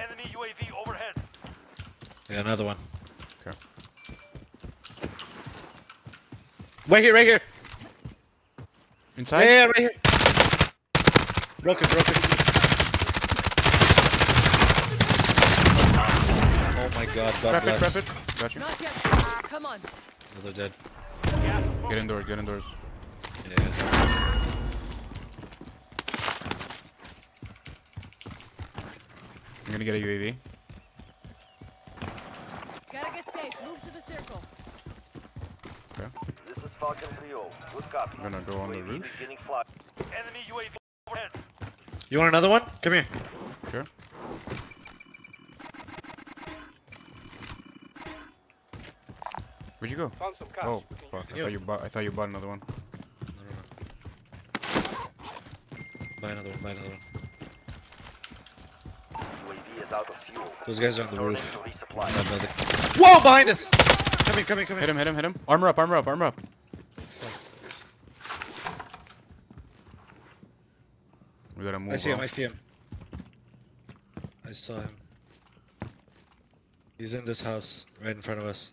Enemy UAV overhead. Yeah, another one. Okay. Right here, right here. Inside? Yeah, yeah, right here. Broken, broken. Oh my god, God Trap it, bless. trap it. Got you. Not yet. Come on. Another dead. Get indoors, get indoors. Yeah, I'm gonna get a UAV. Gotta get safe. Move to the circle. Okay. This is Falcon 3-0. Good copy. I'm gonna go on the UAV roof. Enemy UAV overhead. You want another one? Come here. Sure. Where'd you go? Found some cash. Oh, fuck. I thought you bought I thought you bought another one. No, no, no. Buy another one, buy another one. Those guys are on the roof. to resupply. That building. Whoa, behind us! Coming, coming, coming. Hit him, hit him, hit him. Armor up, armor up, armor up. We gotta move I see him. I see him. I saw him. He's in this house, right in front of us.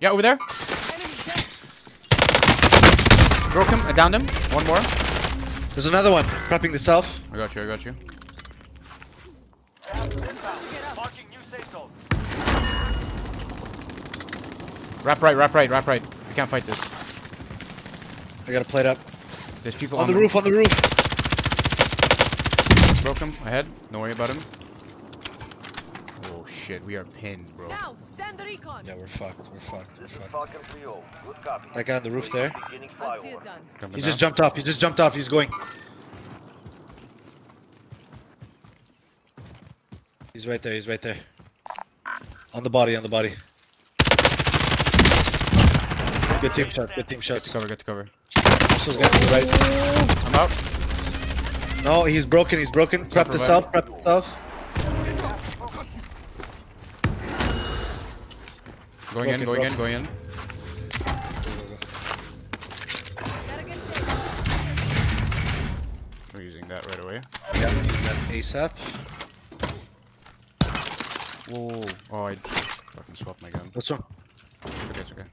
Yeah, over there. Broke him. I downed him. One more. There's another one, prepping the self. I got you, I got you. Wrap right, wrap right, wrap right. We can't fight this. I got a plate up. There's people On the roof, on the roof. Broke him. Ahead. Don't worry about him. Oh shit, we are pinned, bro. Now, send the recon. Yeah, we're fucked, we're fucked, we're This fucked. Falcon 3-0. Good copy. That guy on the roof there. I'll see it done. Jumping He just jumped off, he just jumped off, he's going. He's right there, he's right there. On the body, on the body. Good team shot, good team Get to cover, get to cover. Those guys to the right. I'm out. No, he's broken, he's broken. Prep the self, prep the self. Going in, Broken, going in, going in. Gotta get safe. We're using that right away. Yeah, use that ASAP. Whoa, whoa, whoa. Oh, I fucking swapped my gun. What's wrong? Okay, it's okay.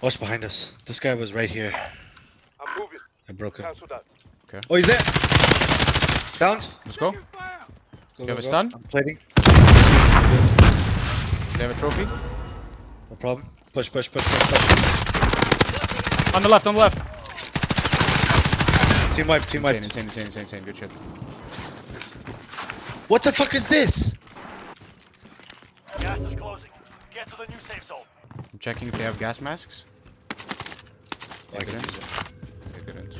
What's behind us? This guy was right here. I'm moving. I broke him. Cancel that. Oh, he's there! Downed. Let's go. Go, You go, have a go. stun? I'm plating. They have a trophy. No problem. Push, push, push, push, push. On the left, on the left. Team wipe, team wipe. Insane, insane, insane, insane, insane. Good shit. What the fuck is this? Gas is closing. Get to the new safe zone. I'm checking if they have gas masks. I can use it. They didn't.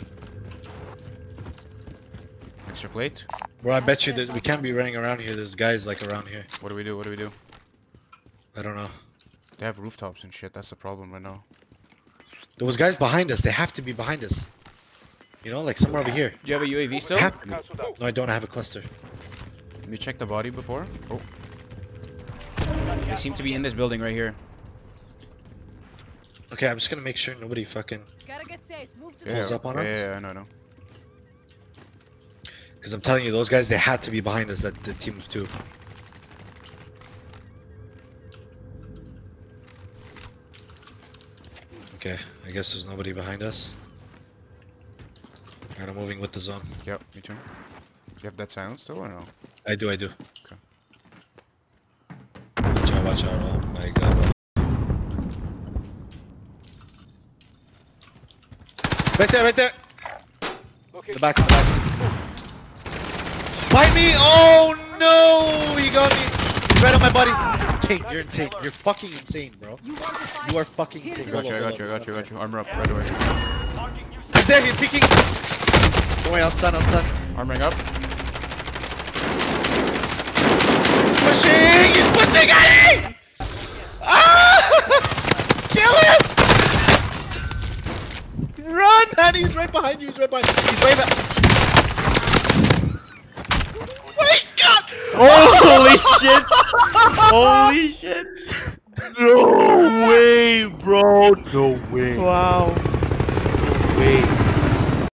Extra plate. Bro, I bet you that we can't be running around here. There's guys like around here. What do we do? What do we do? I don't know. They have rooftops and shit. That's the problem right now. There was guys behind us. They have to be behind us. You know, like somewhere over here. Do you have a UAV still? Have- No, I don't have a cluster. Let me check the body before. Oh. They seem to be in this building right here. Okay, I'm just gonna make sure nobody fucking. Gotta get safe. Move to Yeah, the Pulls up on yeah, us? yeah, yeah, I know, I know. Because I'm telling you, those guys, they had to be behind us. That the team of two. Okay, I guess there's nobody behind us. Alright, I'm moving with the zone. Yep, me too. You have that silence still or no? I do, I do. Okay. Watch out, watch out. Oh my god. Right there, right there! In the back, in the back. Fight me! Oh no! He got me! He's right on my body! Kate, you're insane. You're fucking insane, bro. You want to fight? You are fucking insane. I got you, I got you, I got you, I got you. Armor up right away. Marking new safe He's there, he's peeking! Don't worry, I'll stun, I'll stun. Armoring up. Pushing! He's pushing at me! Run, man! He's right behind you. He's right behind. You. He's right back. My God! Holy shit! Holy shit! No way, bro! No way! Wow. No way!